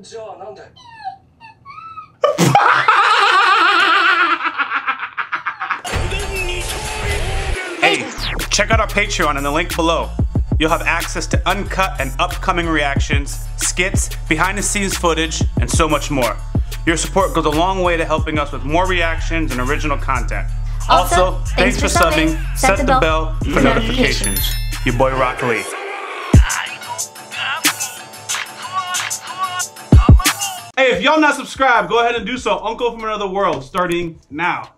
じゃあなんで Hey, check out our Patreon in the link below. You'll have access to uncut and upcoming reactions, skits, behind the scenes footage, and so much more. Your support goes a long way to helping us with more reactions and original content. Also, thanks, for subbing. Set the bell for notifications. Your boy Rock Lee. If y'all not subscribed, go ahead and do so. Uncle from Another World, starting now.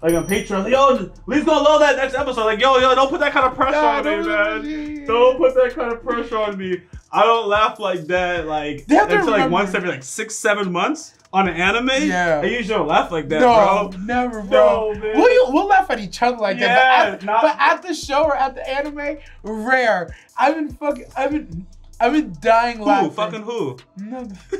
Like on Patreon, yo, Lee's gonna load that next episode. Like, yo, yo, don't put that kind of pressure Nah, on me, don't do that, man. yeah. Don't put that kind of pressure on me. I don't laugh like that. Like They have until like once every like six, seven months on an anime. Yeah. I usually don't laugh like that, no, bro. never, bro. No, man. we'll, we'll laugh at each other like Yeah, that. But at, not- but at the show or at the anime, rare. I've been fucking. I've been. I've been dying Who? laughing. Fucking who? No. Wait,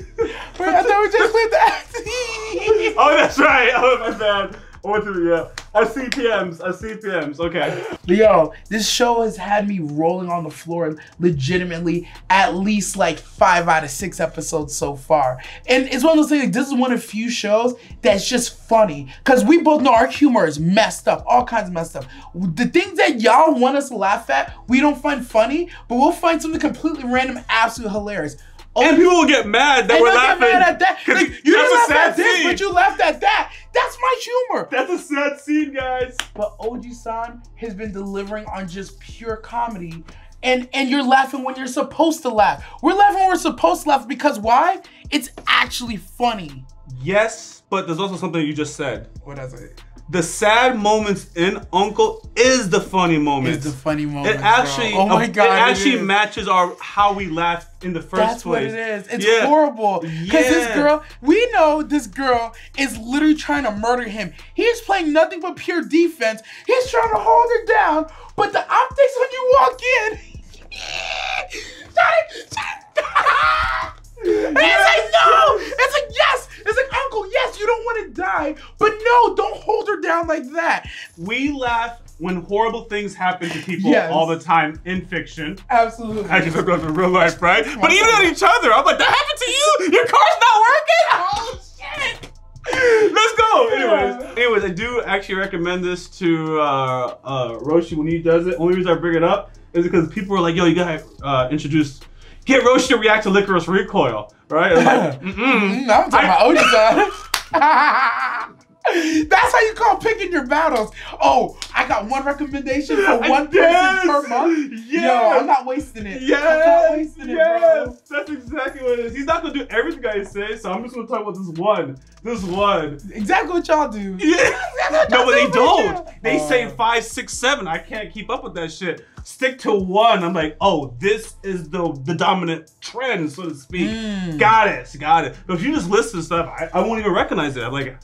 I thought we just played that. Oh, that's right. Oh, my bad. Went to yeah. Uh, I CPMs. I CPMs. Okay. Yo, this show has had me rolling on the floor legitimately at least like five out of six episodes so far. And it's one of those things, like, this is one of few shows that's just funny. Cause we both know our humor is messed up, all kinds of messed up. The things that y'all want us to laugh at, we don't find funny, but we'll find something completely random, absolutely hilarious. Oh, And people will get mad that and we're they'll get laughing. mad at that. Like, you that's didn't a laugh sad at this, but you laughed at that. That's my humor. That's a sad scene, guys. But Oji-san has been delivering on just pure comedy. And and you're laughing when you're supposed to laugh. We're laughing when we're supposed to laugh because why? It's actually funny. Yes, but there's also something you just said. What is it? The sad moments in Uncle is the funny moments. It's the funny moment. It actually, Oh my god, it actually is. matches our how we laugh in the first That's place. what it is. It's Yeah. horrible. Because this girl, we know this girl is literally trying to murder him. He's playing nothing but pure defense. He's trying to hold her down. But the optics when you walk in. And it's like, no! It's like, yes! It's like, Uncle, yes, you don't want to die, but no, don't down like that. We laugh when horrible things happen to people Yes. all the time in fiction. Absolutely. I just look up in real life, right? But even at each other, I'm like, that happened to you? Your car's not working? Oh shit! Let's go. Anyways, anyways, I do actually recommend this to uh, uh, Roshi when he does it. Only reason I bring it up is because people are like, "Yo, you gotta uh, introduce, get Roshi to react to Lycoris Recoil, right?" I'm like, mm-mm. Mm, I'm talking about Oji-san. That's how you call picking your battles. Oh, I got one recommendation for one Yes! person per month. Yo, I'm not wasting it. I'm not Yes, it, yes, that's exactly what it is. He's not gonna do everything I say, so I'm just gonna talk about this one, this one. Exactly what y'all do. Yeah. what No, but they do, don't. They Uh, say five, six, seven. I can't keep up with that shit. Stick to one. I'm like, oh, this is the the dominant trend, so to speak. Mm. Got it, got it. But if you just listen to stuff, I, I won't even recognize it. I'm like,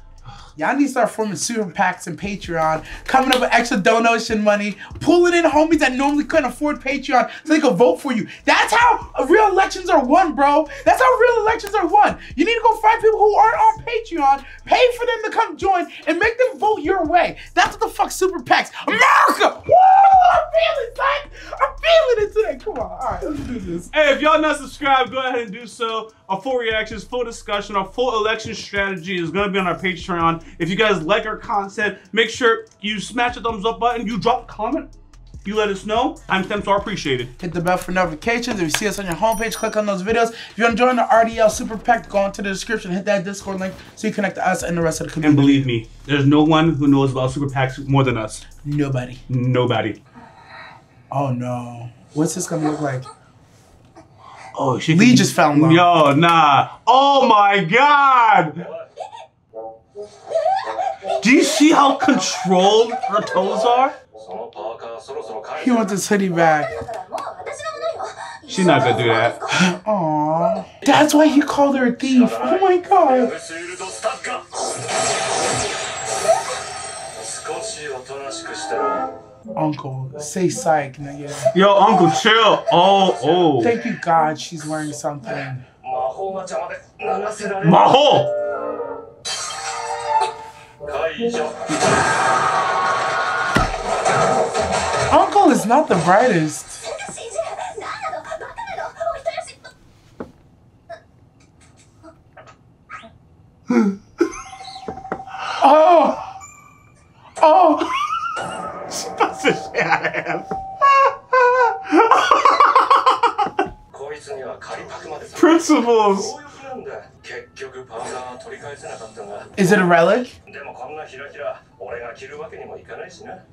Y'all need to start forming super PACs and Patreon, coming up with extra donation money, pulling in homies that normally couldn't afford Patreon so they can vote for you. That's how real elections are won, bro. That's how real elections are won. You need to go find people who aren't on Patreon, pay for them to come join, and make them vote your way. That's what the fuck super PACs. America! Woo! I'm feeling, son! I'm feeling it today. Come on, all right, let's do this. hey, if y'all not subscribed, go ahead and do so. Our full reactions, full discussion, our full election strategy is gonna be on our Patreon. If you guys like our content, make sure you smash the thumbs up button, you drop a comment, you let us know. Timestamps are appreciated. Hit the bell for notifications. If you see us on your homepage, click on those videos. If you want to join the RDL Super PAC, go into the description, hit that Discord link so you connect to us and the rest of the community. And believe me, there's no one who knows about super PACs more than us. Nobody. Nobody. Oh no. What's this gonna look like? Oh, she Lee just fell in love. Yo, nah. Oh my god. Do you see how controlled her toes are? He wants his hoodie back. She's not gonna do that. Aww. That's why he called her a thief. Oh my god. Uncle, say psych, nigga. Yo, Uncle, chill. Oh, oh. Thank you, God, she's wearing something. Maho! Uncle is not the brightest. oh! Oh! she does shit. Principles! Is it a relic?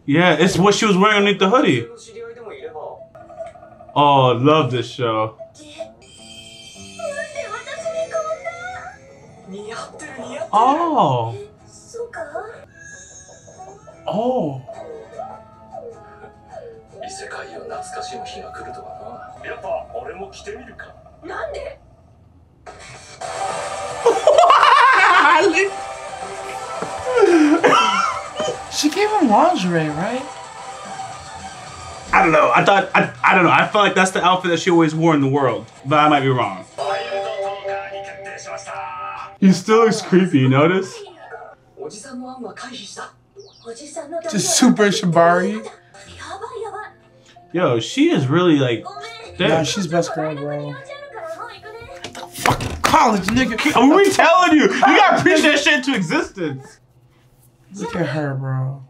Yeah, it's what she was wearing underneath the hoodie. Oh, love this show. Oh. Oh. 異。She gave him lingerie, right? I don't know. I thought I, I don't know. I felt like that's the outfit that she always wore in the world, but I might be wrong. He still looks creepy. You notice? Just super shibari. Yo, she is really like. damn. Yeah, she's best girl, bro. Fucking college, nigga. I'm retelling you. You gotta preach that shit to existence. Look at her, bro.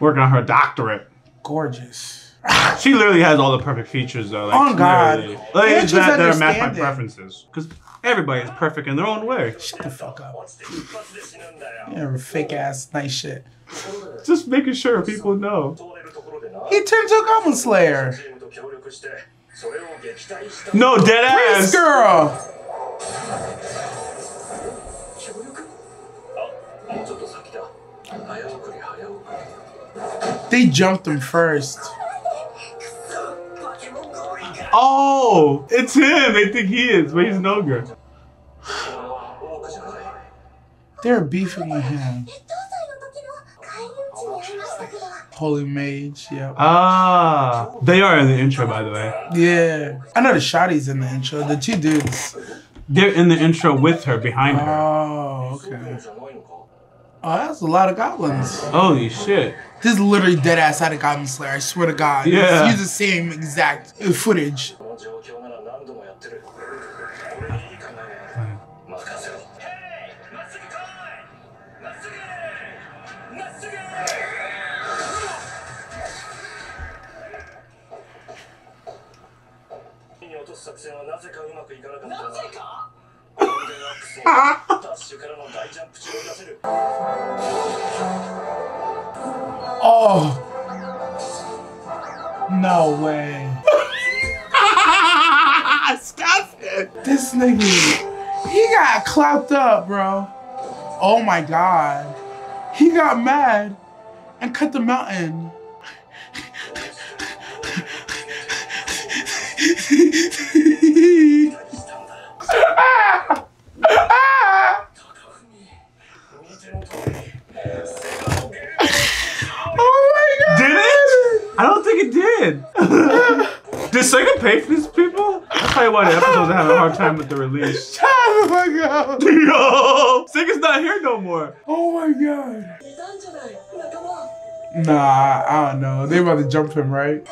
Working on her doctorate. Gorgeous. she literally has all the perfect features, though. Like, oh, God. Like, Can't it's not that preferences. Because everybody is perfect in their own way. Shut the fuck up. You're fake ass nice shit. Just making sure people know. He turned to a goblin slayer. No, dead ass. Girl. They jumped him first. Oh, it's him. They think he is, but he's no good. They're beefing with him. Holy Mage, yeah. Ah, they are in the intro, by the way. Yeah. I know the shotties in the intro, the two dudes. They're in the intro with her, behind her. Oh, okay. Oh, that's a lot of goblins. Holy shit. This is literally dead ass out of Goblin Slayer, I swear to God. Yeah. Use the same exact footage. Oh. No way. Disgusting. This nigga, he got clapped up, bro. Oh my god. He got mad and cut the mountain. did. did Sega pay for these people? That's probably why the episodes are having a hard time with the release. Oh my god. Yo, Sega's not here no more. Oh my god. Nah, I don't know. They about to jump him, right?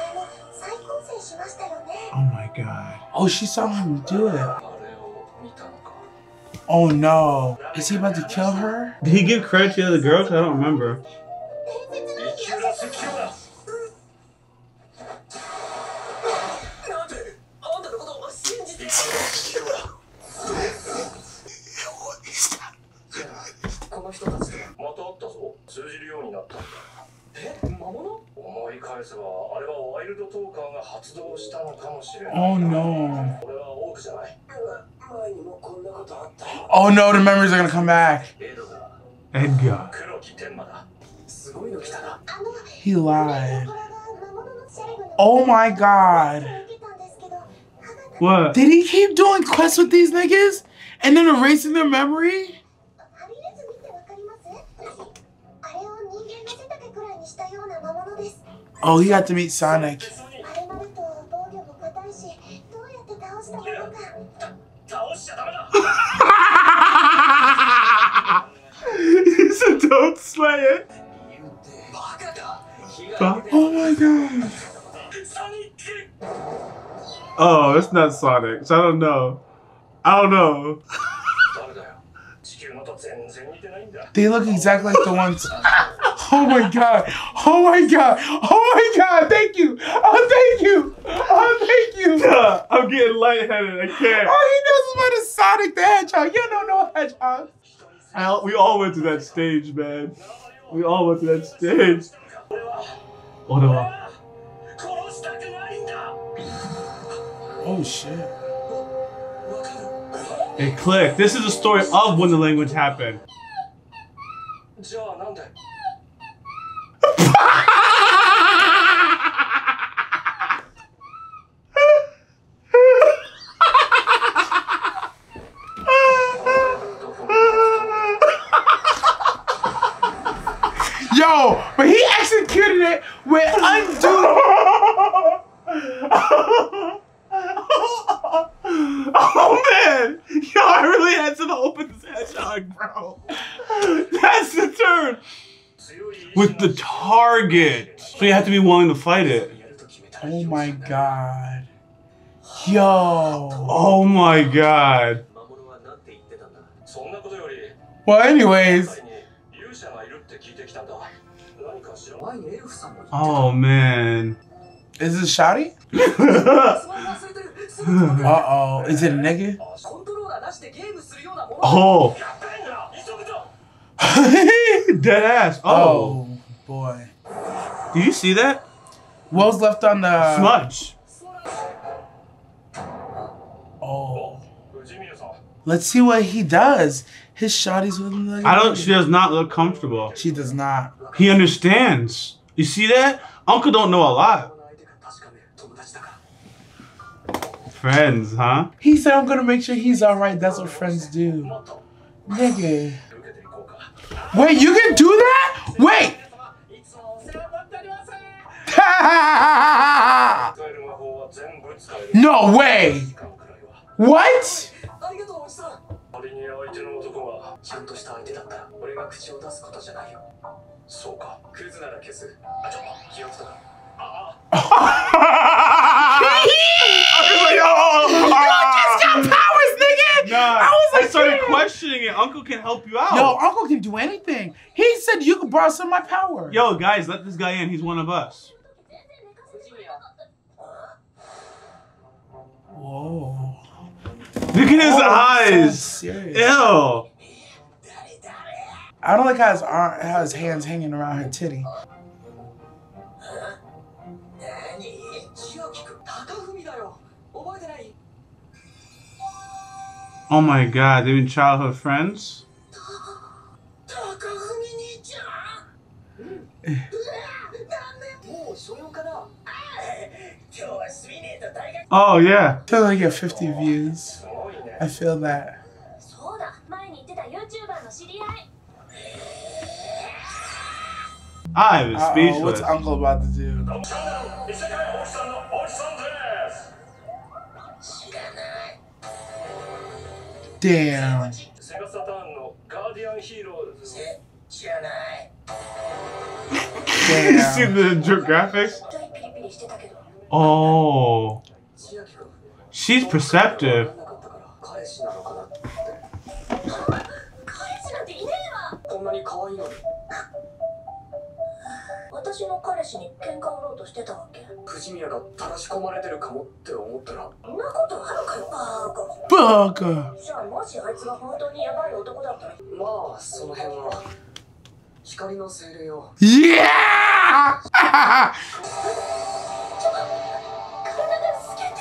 Oh my god. Oh, she saw him do it. Oh no. Is he about to kill her? Did he give credit to the other girl? I don't remember. Oh no. Oh no, the memories are gonna come back. Edgar. He lied. Oh my god. What? Did he keep doing quests with these niggas and then erasing their memory? Oh, he got to meet Sonic. Don't Oh my god. Oh, it's not Sonic. So I don't know. I don't know. they look exactly like the ones. Oh my god! Oh my god! Oh my god! Thank you! Oh, thank you! Oh, thank you! I'm getting lightheaded. I can't. Oh, he knows about a Sonic the Hedgehog. You don't know no I, we all went to that stage, man. We all went to that stage. Oh shit. It clicked. This is the story of when the language happened. with the target. So you have to be willing to fight it. Oh my god. Yo. Oh my god. Well, anyways. Oh man. Is this shotty? uh oh. Is it a nigga? Oh. Dead ass. Oh. oh boy. Do you see that? What was left on the smudge? Oh. Let's see what he does. His shoddy's with like I don't. She does not look comfortable. She does not. He understands. You see that? Uncle don't know a lot. Friends, huh? He said, "I'm gonna make sure he's all right." That's what friends do, nigga. 受けていこうか Wait, you can do that? Wait. いつもお世話になっております no 使える魔法は全部使える way. 時間くらいは What? ありがとうおじさん仮に相手の男はちゃんとした相手だったら俺が口を出すことじゃないよそうかクズなら消すあちょっと気をつけ started questioning it. Uncle can help you out. Yo, Uncle can do anything. He said you could borrow some of my power. Yo, guys, let this guy in. He's one of us. Whoa. Look at his oh, eyes. So Ew. I don't like how his, arm, how his hands hanging around her titty. Oh my god, they've been childhood friends? oh yeah. I feel like at 50 views. I feel that. I was speechless. Uh what's Uncle about to do? Damn. Damn. you see the graphics? Oh. She's perceptive. 私の彼氏に喧嘩売ろうとしてたわけ？藤宮がたらし込まれてるかもって思ったらそんなことあるかよ？バーカ Bugger. じゃあもしあいつが本当にヤバい男だったら？まあその辺は光の精霊よ Yeah! 体が透けて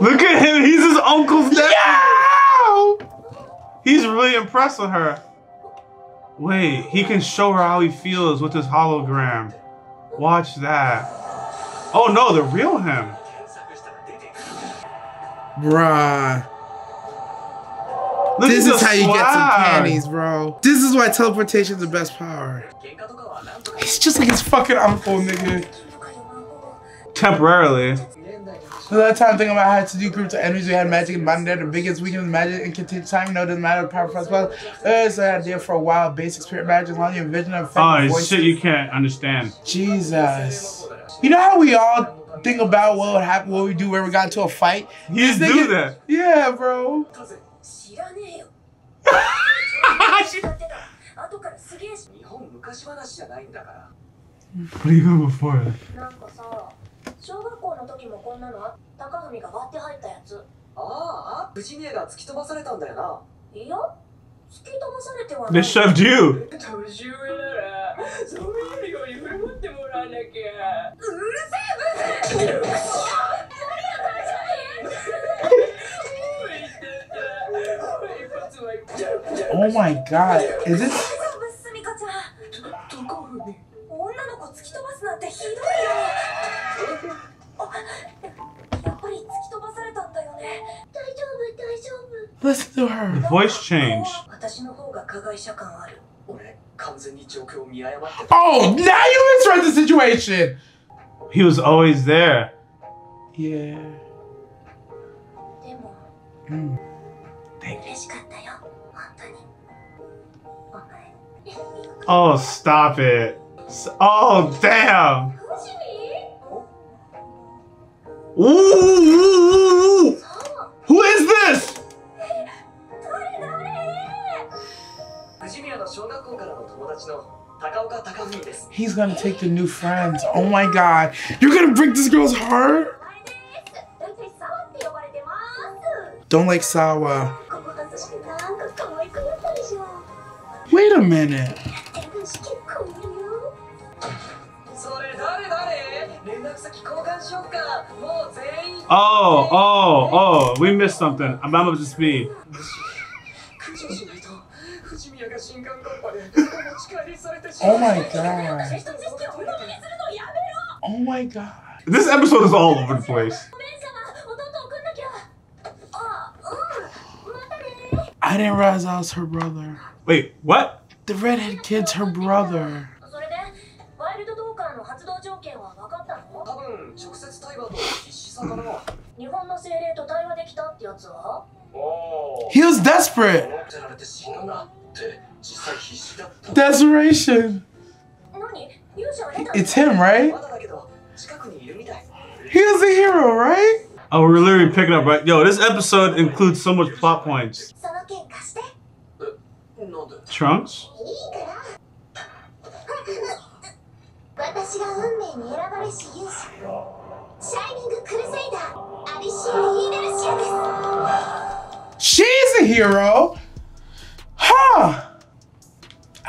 Look at him. He's his uncle's nephew. Yo! He's really impressed with her. Wait, he can show her how he feels with his hologram. Watch that. Oh no, the real him. Bruh. Look this is how swag. you get some panties, bro. This is why teleportation's the best power. He's just like his fucking uncle, nigga. Temporarily. So that time thinking about how to do group to enemies, we had Magic and Modern the biggest weekend of Magic and continue time. No, doesn't matter. Power plus plus. It's an idea for a while. Basic spirit magic, long your vision of Oh, shit, you can't understand. Jesus. You know how we all think about what would happen, what we do, where we got into a fight? You just do that. Yeah, bro. Before. 小学校の時もこんなのあ高文が割って入ったやつ。ああ藤宮が突き飛ばされたんだよな。いや突き飛ばされてはな They い shoved you. 年上ならそういうように振る舞ってもらわなきゃ。うるせえ Oh my god. Is this Listen to her. The voice change. Oh, now you misread the situation. He was always there. Yeah. Mm. Thank you. Oh, stop it. Oh, damn. Ooh, ooh, ooh. Who is this? He's gonna take the new friends. Oh my god. You're gonna break this girl's heart? Don't like Sawa. Wait a minute. Oh, oh, oh, we missed something. I'm up to speed. Oh my god. Oh my god. This episode is all over the place. I didn't realize I was her brother. Wait, what? The redhead kid's her brother. Hmm. He was desperate. Deseration. It's him, right? He's a hero, right? Oh, we're literally picking up, right? Yo, this episode includes so much plot points. Trunks? She's a hero.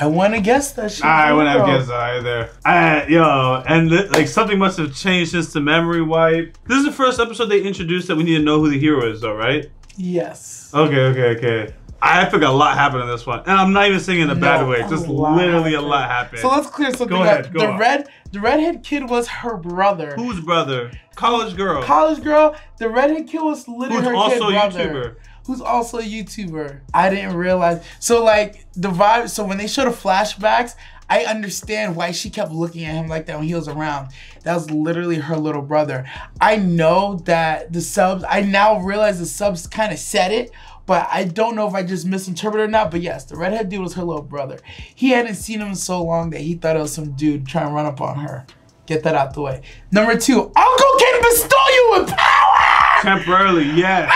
I want to guess that she's I wouldn't have guessed that either. I, yo, and li- like something must have changed since the memory wipe. This is the first episode they introduced that we need to know who the hero is, though, right? Yes. Okay, okay, okay. I think a lot happened in this one, and I'm not even saying in a bad way. Just literally a lot happened. So let's clear something Go ahead, up. go the on. red, the redhead kid was her brother. Whose brother? College girl. College girl. The redhead kid was literally Who's her also kid a brother. YouTuber. Who's also a YouTuber. I didn't realize. So like the vibe. So when they show the flashbacks, I understand why she kept looking at him like that when he was around. That was literally her little brother. I know that the subs. I now realize the subs kind of said it. But I don't know if I just misinterpreted or not. But yes, the redhead dude was her little brother. He hadn't seen him in so long that he thought it was some dude trying to run up on her. Get that out the way. Number two, Uncle can bestow you with power! Temporarily, yes.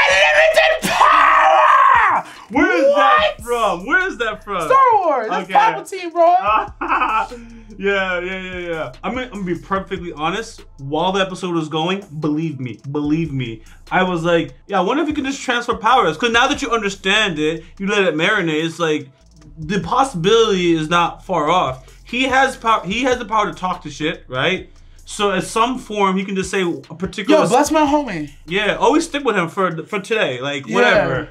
Where is that from? Where is that from? Star Wars. That's Okay. Palpatine, bro. yeah, yeah, yeah, yeah. I'm gonna, I'm gonna be perfectly honest. While the episode was going, believe me, believe me, I was like, yeah, I wonder if you can just transfer powers. Because now that you understand it, you let it marinate. It's like the possibility is not far off. He has power. He has the power to talk to shit, right? So at some form, he can just say a particular. Yo, bless my homie. Yeah, always stick with him for for today. Like Yeah. whatever.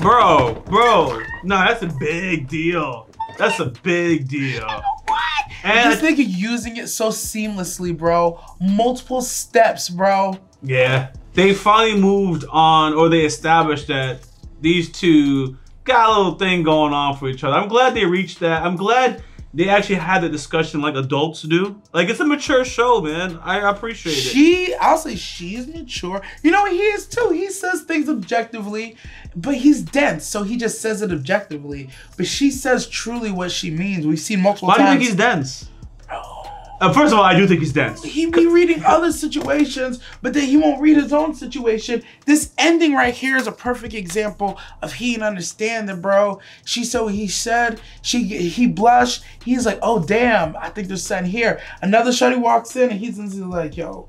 Bro, bro. No, that's a big deal. That's a big deal. What? And this nigga using it so seamlessly, bro. Multiple steps, bro. yeah, they finally moved on, or they established that these two got a little thing going on for each other. I'm glad they reached that. I'm glad they actually had the discussion like adults do. Like it's a mature show, man. I appreciate it. She, I'll say she's mature. You know, he is too. He says things objectively, but he's dense, so he just says it objectively. But she says truly what she means. We've seen multiple times. Why do you think he's dense? Uh, first of all, I do think he's dense. he be reading other situations, but then he won't read his own situation. This ending right here is a perfect example of he didn't understand it, bro. She so he said. She he blushed. He's like, oh damn, I think there's something here. Another shawty walks in and he's like, yo,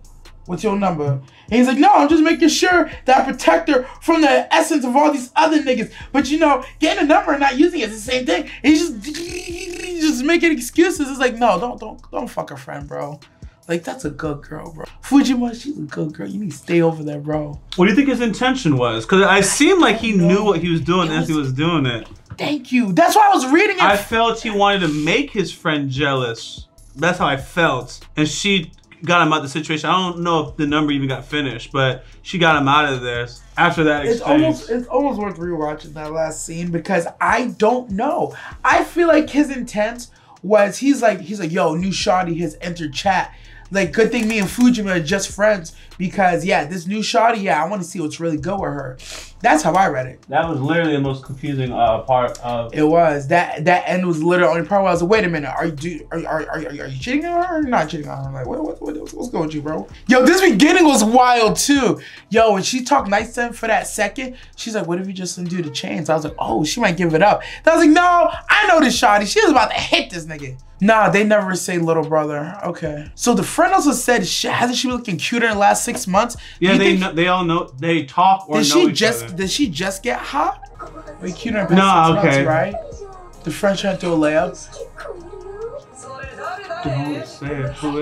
what's your number? And he's like, no, I'm just making sure that I protect her from the essence of all these other niggas. But you know, getting a number and not using it is the same thing. And he's just he's just making excuses. It's like, no, don't don't don't fuck a friend, bro. Like that's a good girl, bro. Fujimiya, she's a good girl. You need to stay over there, bro. What do you think his intention was? Because I seemed like he knew what he was doing as he was- was doing it. Thank you. That's why I was reading it. I felt he wanted to make his friend jealous. That's how I felt. And she got him out of the situation. I don't know if the number even got finished, but she got him out of there after that it's almost it's almost worth rewatching that last scene because I don't know. I feel like his intent was he's like he's like yo new shawty has entered chat. Like good thing me and Fujimiya are just friends because yeah this new shawty yeah I want to see what's really good with her. That's how I read it. that was literally the most confusing uh, part of. It was that that end was literally the only part where I was like, wait a minute, are you do, are, are, are, are you cheating on her or not cheating on her? I'm like, what, what, what, what's going with you, bro? Yo, this beginning was wild too. Yo, when she talked nice to him for that second, she's like, what if you just undo the chains? I was like, oh, she might give it up. I was like, no, I know this shawty. She was about to hit this nigga. Nah, they never say little brother. Okay. So the friend also said, hasn't she been looking cuter in the last six months? Yeah, they know, they all know they talk or did she just other. did she just get hot? Way cuter in the past no, six okay. months, right? The friend trying to do a layup.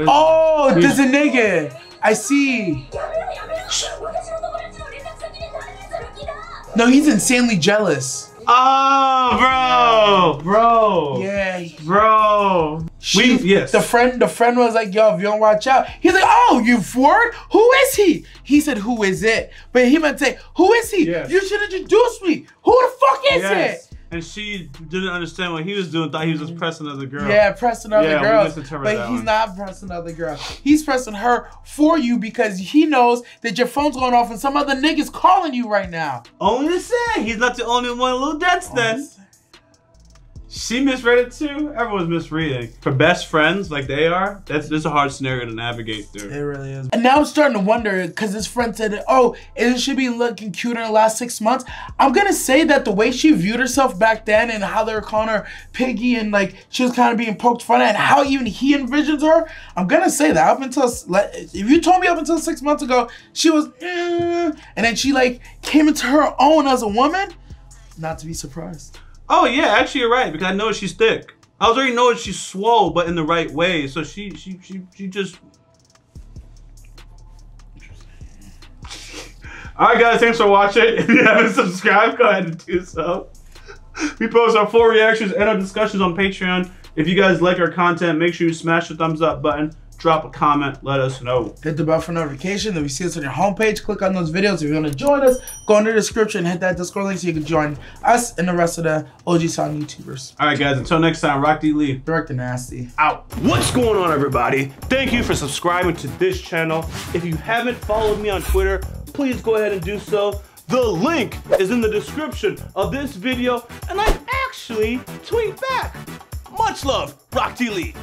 Oh, there's a nigga. I see. No, he's insanely jealous. Oh, bro, bro, Yeah. bro. She, We- yes. The friend, the friend was like, "Yo, if you don't watch out," he's like, "Oh, you forward? Who is he?" He said, "Who is it?" But he meant to say, "Who is he? Yes. You should introduce me. Who the fuck is Yes. it?" And she didn't understand what he was doing. Thought he was just mm-hmm. pressing another girl. Yeah, pressing other Yeah, girls. But he's one. not pressing other girl. He's pressing her for you because he knows that your phone's going off and some other nigga's calling you right now. Only say he's not the only one. Little dense then. She misread it too. Everyone's misreading. For best friends like they are, that's this a hard scenario to navigate through. It really is. And now I'm starting to wonder because his friend said, "Oh, it should be looking cuter in the last six months." I'm gonna say that the way she viewed herself back then and how they were calling her piggy and like she was kind of being poked fun at, and how even he envisions her. I'm gonna say that up until like, if you told me up until six months ago she was, eh, and then she like came into her own as a woman, not to be surprised. Oh yeah, actually you're right because I know she's thick. I was already knowing she's swole, but in the right way. So she she she she just. All right, guys, thanks for watching. If you haven't subscribed, go ahead and do so. We post our full reactions and our discussions on Patreon. If you guys like our content, make sure you smash the thumbs up button, drop a comment, let us know. Hit the bell for notification. Then we see us on your homepage. Click on those videos. If you want to join us, go in the description, and hit that Discord link so you can join us and the rest of the OG Sound YouTubers. All right, guys, until next time, Rock D Lee Direct the nasty. out. What's going on, everybody? Thank you for subscribing to this channel. If you haven't followed me on Twitter, please go ahead and do so. The link is in the description of this video, and I actually tweet back. Much love, Rock D Lee.